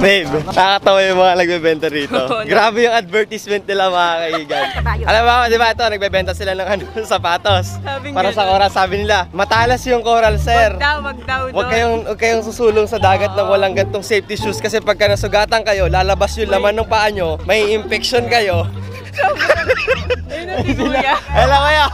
Babe, nakakatawa yung mga nagbebenta rito. Grabe yung advertisement nila mga kaigan. Alam mo, di ba ito, nagbebenta sila ng ano, sapatos. Sabing Para sa coral, sabi nila, matalas yung coral, sir. Wag daw, wag daw Huwag doon. kayong, huwag kayong susulong sa dagat ng walang gantong safety shoes kasi pagka nasugatan kayo, lalabas yung laman ng paa nyo, may infection kayo. Ayun na si Kuya. Alam kayo,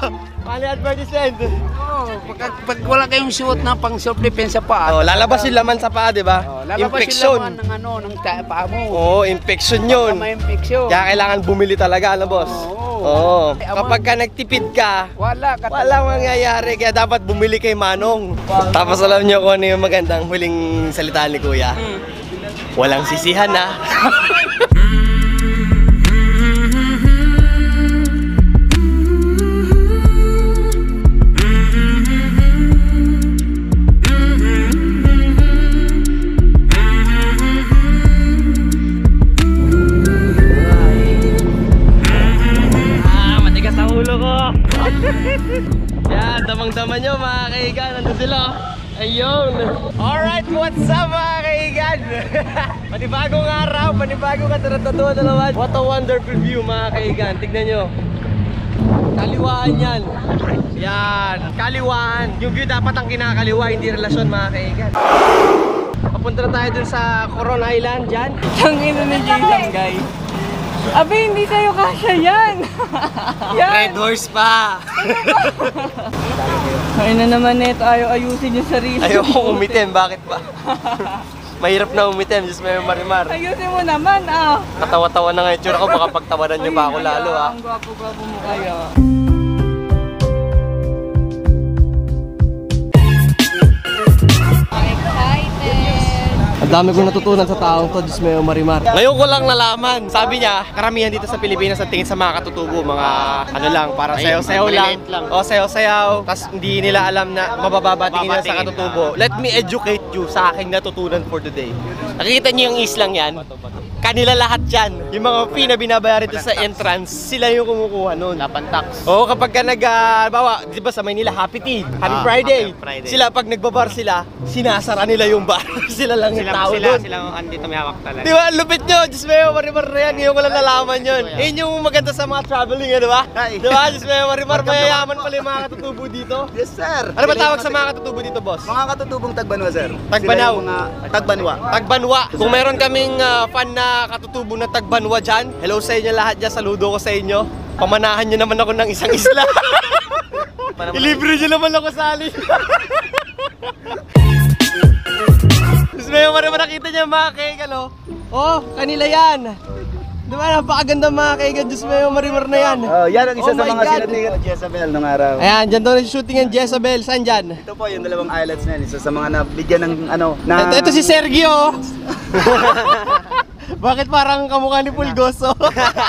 paano advertisement? Oh, pag, pag wala kayong suot na pang self-defense sa paa. Oh, lalabas yung laman sa paa, di ba? Oh, lalabas infection. yung laman ng ano, ng ta- paa mo. Oo, infection yun. May infection. Kaya kailangan bumili talaga, ano boss? Oo. Oo. Kapag ka nagtipid ka, Wala ka. walang mangyayari. Kaya dapat bumili kay Manong. Tapos alam niyo kung ano yung magandang huling salita ni Kuya. Hmm. Walang sisihan na. Alright, what's up mga kaigan? panibagong araw, panibagong kataratuwa na naman. What a wonderful view mga kaigan. Tignan nyo. Kaliwaan yan. Yan. Kaliwaan. Yung view dapat ang kinakaliwa, hindi relasyon mga kaigan. Papunta na tayo dun sa Coron Island dyan. Ino ni Jason, guys. Abi, hindi sa'yo kasha yan. yan. Red horse pa. Ay na naman neto, ayaw ayusin yung sarili. Ayoko umitim, bakit ba? Mahirap na umitim, Diyos may marimar. Ayusin mo naman, ah. Katawa-tawa na nga yung tsura ko, baka pagtawanan niyo pa ako lalo ah. Ang gwapo-gwapo mo kaya. Ang dami kong natutunan sa taong to, Diyos may marimar. Ngayon ko lang nalaman, sabi niya, karamihan dito sa Pilipinas sa tingin sa mga katutubo, mga ano lang, para sayaw-sayaw lang. O sayaw-sayaw, tas hindi nila alam na mabababa tingin nila sa katutubo. Let me educate you sa aking natutunan for today. Nakikita niyo yung islang yan? Kanila lahat yan. Yung mga fee na binabayaran dito sa entrance, sila yung kumukuha nun. Lapan tax. Oo, kapag ka nag, ah, bawa, di ba sa Maynila, Happy Tea, Happy Friday. Sila, pag nagbabar sila, sinasara nila yung bar. sila lang yung tao sila, doon. sila ang andito may hawak talaga. Di ba? Ang Lupit nyo! Diyos mayo, marimar na yan. Ngayon ko lang nalaman yun. Yun yung maganda sa mga traveling, eh, di ba? Di ba? Diyos mayo, marimar, mayayaman pala yung mga katutubo dito. Yes, sir. Ano ba tawag sa mga katutubo dito, boss? Mga katutubong Tagbanwa, sir. Sila yung mga Tagbanwa. Tagbanwa. Kung meron kaming ah, fan na katutubo na Tagbanwa dyan, hello sa inyo lahat dyan, saludo ko sa inyo. Pamanahan nyo naman ako ng isang isla. Ilibre nyo naman ako sa alin. Tapos may mga nakita niya mga cake, ano? Oh, kanila yan. Di ba, napakaganda mga cake. Diyos mo yung marimar na yan. Oh, yan ang isa Oh sa my mga God. sinatigan ng Jezebel nung araw. Ayan, dyan daw nag-shooting ang Jezebel. Saan dyan? Ito po yung dalawang islands na yan. Isa sa mga nabigyan ng ano, na... Ito, ito si Sergio. Bakit parang kamukha ni Pulgoso?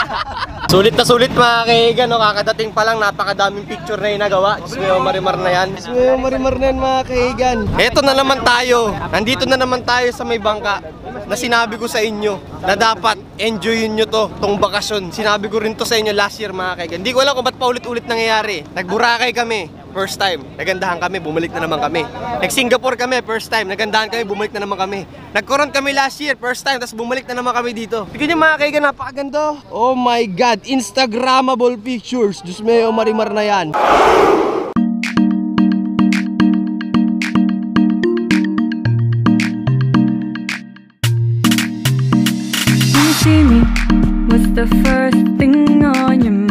sulit na sulit mga kaigan, no? kakadating pa lang napakadaming picture na inagawa. Diyos mo marimar na yan. Diyos mo marimar na yan mga kaigan. Eto na naman tayo. Nandito na naman tayo sa may bangka na sinabi ko sa inyo na dapat enjoyin nyo to, tong bakasyon. Sinabi ko rin to sa inyo last year mga kaigan. Hindi ko alam kung ba't paulit-ulit nangyayari. Nagburakay kami. First time, nagandahan kami, bumalik na naman kami. Nag-Singapore kami, first time, nagandahan kami, bumalik na naman kami. Nag-Coron kami last year, first time, tapos bumalik na naman kami dito. Tignan niyo mga kaigan, napakaganda. Oh my God, Instagrammable pictures. Diyos mo yung marimar na yan. you see me, what's the first thing on your mind?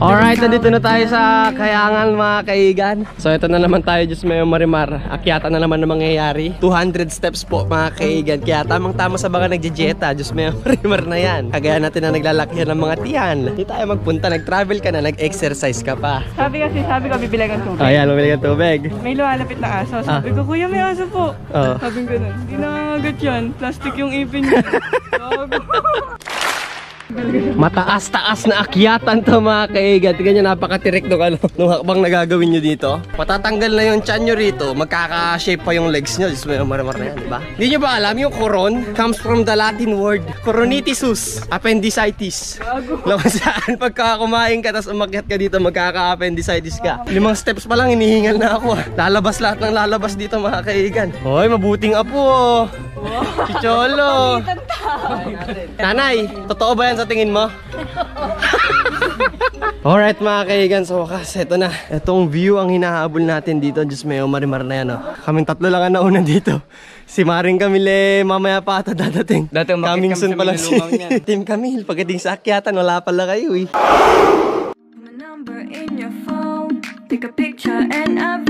Alright, nandito na tayo sa Kayangan mga kaigan. So ito na naman tayo, Diyos may marimar. Akyata na naman ang mangyayari. 200 steps po mga kaigan. Kaya tamang tama sa mga nagjejeta, Diyos may marimar na yan. Kagaya natin na naglalakihan ng mga tiyan. Hindi tayo magpunta, nag-travel ka na, nag-exercise ka pa. Sabi kasi, sabi ko, bibilang ng tubig. Ayan, mamili ka tubig. May lumalapit na aso. Ah. Sabi ko, kuya, may aso po. Oo. Sabi ko ganun, hindi nangangagat yan. Plastic yung ipin niya. Mataas-taas na akyatan to mga kaigan. Tingnan nyo, napakatirik nung, ano, nung hakbang na gagawin nyo dito. Patatanggal na yung chan nyo rito, magkaka-shape pa yung legs nyo. Diyos mo yung maramar na yan, di ba? Hindi nyo ba alam, yung coron comes from the Latin word coronitisus, appendicitis. Laman saan, pagka kumain ka, tapos umakyat ka dito, magkaka-appendicitis ka. Limang steps pa lang, hinihingal na ako. Lalabas lahat ng lalabas dito mga kaigan. Hoy, mabuting apo. Oh. Si Cholo. Nanay, totoo ba yan sa tingin mo? Alright mga kaigan, so wakas, eto na. Etong view ang hinahabol natin dito. Diyos may marimar na yan, oh. Kaming tatlo lang ang nauna dito. Si Maring Camille, mamaya pa ata dadating. Dati umakit Coming kami soon sa pa lang si. Team Camille. Pagdating sa akyatan, wala pala kayo eh. My number in your phone. Take a picture and a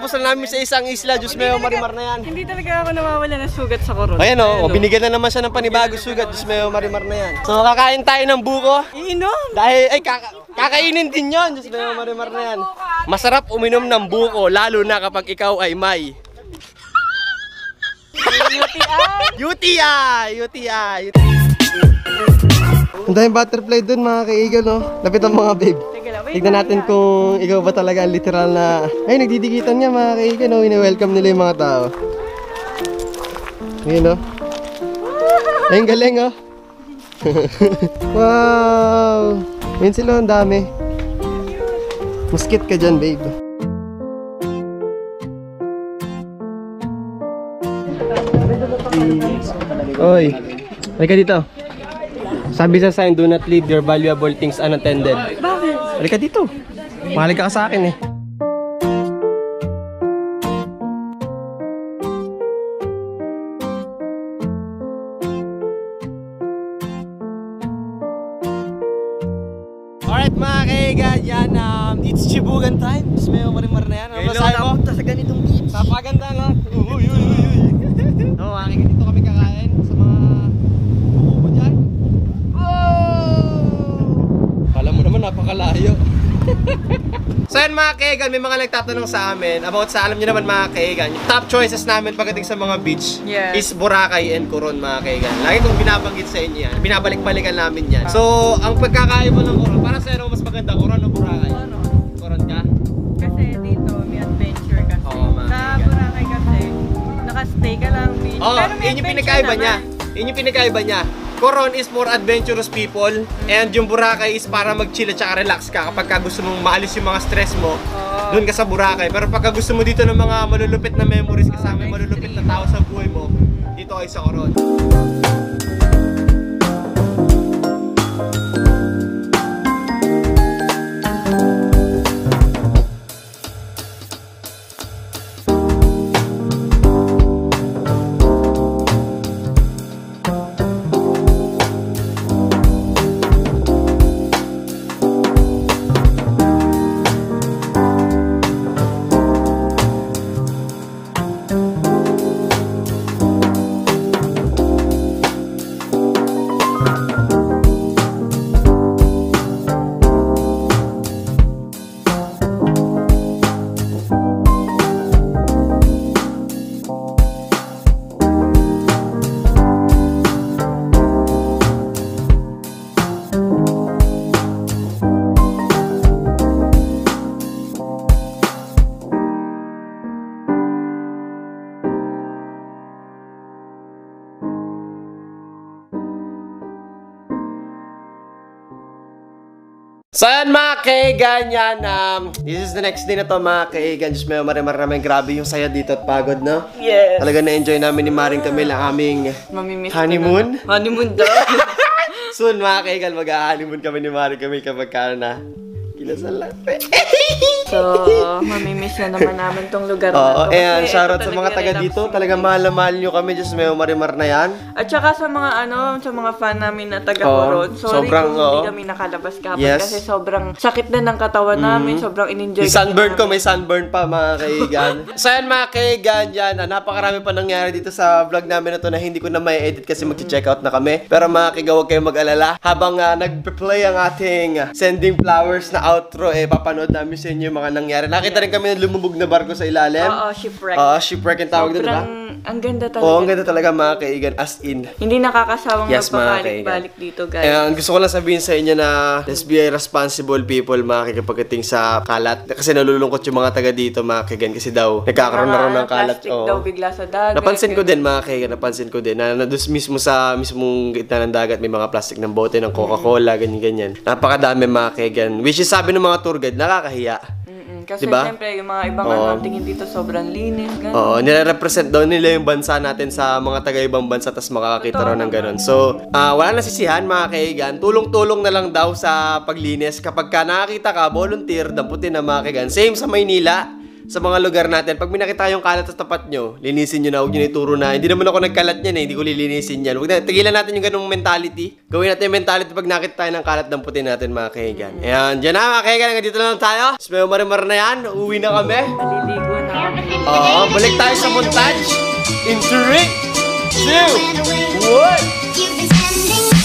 Kakatapos na namin sa isang isla. Diyos may marimar na yan. Hindi talaga ako nawawala ng sugat sa koron. Ayan o, oh, binigyan na naman siya ng panibago sugat. Diyos may marimar na yan. So kakain tayo ng buko. Iinom! Dahil, ay, kaka kakainin din yon. Diyos may marimar na yan. Masarap uminom ng buko, lalo na kapag ikaw ay may. UTI! UTI! UTI! Ang daming butterfly dun mga kaigan, no? Lapit ang mga babe. Tignan natin kung ikaw ba talaga literal na... Ay, nagdidikitan niya mga kaigan, no? Ini-welcome nila yung mga tao. Ayun, no? Ay, ang galing, oh. wow! Ayun sila, ang dami. Muskit ka dyan, babe. Oy, halika dito. Sabi sa sign, do not leave your valuable things unattended. Bakit? Halika dito. Mahalik ka sa akin eh. Alright mga kaigan, yan um, it's Chibugan time. Mas may marimar na yan. Ano masasabi mo? sa ganitong beach. Napaganda no? Uy, uy, uy, uy. No, mga kaigan, dito kami kakain sa mga buko dyan. Oh! Kala napakalayo. So yan mga kaigan, may mga nagtatanong sa amin about sa, alam niyo naman mga kaigan, top choices namin pagdating sa mga beach Yes. is Boracay and Coron mga kaigan. Lagi kong binabanggit sa inyo yan. Binabalik-balikan namin yan. So, ang pagkakaiba ng Coron, para sa ano mas maganda, Coron o Boracay? Ano? Coron ka? Kasi dito, may adventure kasi. Oo, mga sa. Boracay kasi, nakastay ka lang beach. Oo, Pero may yun yung pinakaiba niya. naman. Yun yung pinakaiba niya. Coron is more adventurous people and yung Boracay is para mag-chill at saka relax ka kapag ka gusto mong maalis yung mga stress mo. Oo. Doon ka sa Boracay. Pero pagka gusto mo dito ng mga malulupit na memories kasama yung malulupit na tao sa buhay mo, dito kayo sa Coron. So yan mga kaigan yan, um, this is the next day na to mga kaigan. Diyos may marimar namin, grabe yung saya dito at pagod, no? Yes. Talaga na-enjoy namin ni Maring Camille ang aming Mamimiss honeymoon. na. Honeymoon daw. Soon mga kaigan, mag-honeymoon kami ni Maring Camille kapag ka na Dasal lang. So, mamimiss na naman namin tong lugar na Oo, to. ayan, Kasi shoutout ito sa mga talaga taga relax. dito. Talaga mahal na mahal nyo kami, Diyos may marimar na yan. At saka sa mga ano, sa mga fan namin na taga Oo, Coron. Sorry sobrang, kung oo. hindi kami nakalabas kapag Yes. Mm. kasi sobrang sakit na ng katawan namin, sobrang in-enjoy Yung sunburn ko, may sunburn pa mga kaigan. so yan mga kaigan, yan, ah, napakarami pa nangyari dito sa vlog namin na to na hindi ko na may edit kasi mag-check out na kami. Pero mga kaiga, huwag kayong mag-alala. Habang uh, nag-play ang ating ah, Sending Flowers na outro, eh, papanood namin sa inyo yung mga nangyari. Nakita rin kami ng lumubog na barko sa ilalim. Oo, shipwreck. Oo, shipwreck yung tawag doon, diba? Ang ganda talaga. Oo, ang ganda talaga mga kaigan, as in. Hindi nakakasawang Yes, magpabalik-balik dito, guys. Ayan, gusto ko lang sabihin sa inyo na let's be responsible people mga kikipagdating sa kalat. Kasi nalulungkot yung mga taga dito mga kaigan kasi daw nagkakaroon na rin ng kalat. plastic Oo. daw bigla sa dagat. Napansin ko din mga kaigan, napansin ko din na, na doon mismo sa mismong gitna ng dagat may mga plastic ng bote ng Coca-Cola, ganyan-ganyan. Napakadami mga kaigan. Which is sabi ng mga tour guide, nakakahiya. Kasi Diba? siyempre, yung mga ibang Oo. ano, tingin dito sobrang linis. Ganun. Oo, nire-represent daw nila yung bansa natin sa mga taga-ibang bansa tas makakita raw ng ganun. So, ah, wala na sisihan mga kaigan. Tulong-tulong na lang daw sa paglinis. Kapag ka nakakita ka, volunteer, damputin na mga kaigan. Same sa Maynila sa mga lugar natin. Pag may nakita yung kalat sa tapat nyo, linisin nyo na, huwag nyo na ituro na, hindi naman ako nagkalat yan eh, hindi ko lilinisin yan. Huwag na, tigilan natin yung ganung mentality. Gawin natin yung mentality pag nakita tayo ng kalat, damputin natin mga kaigan. Ayan, dyan na mga kaigan, hanggang dito na lang tayo. Smell marimar na yan, uwi na kami. Maliligo na kami. Oo, balik tayo sa montage. In 3, 2, 1.